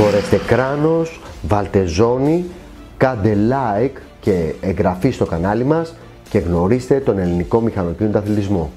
Φορέστε κράνος, βάλτε ζώνη, κάντε like και εγγραφή στο κανάλι μας και γνωρίστε τον ελληνικό μηχανοκίνητο αθλητισμό.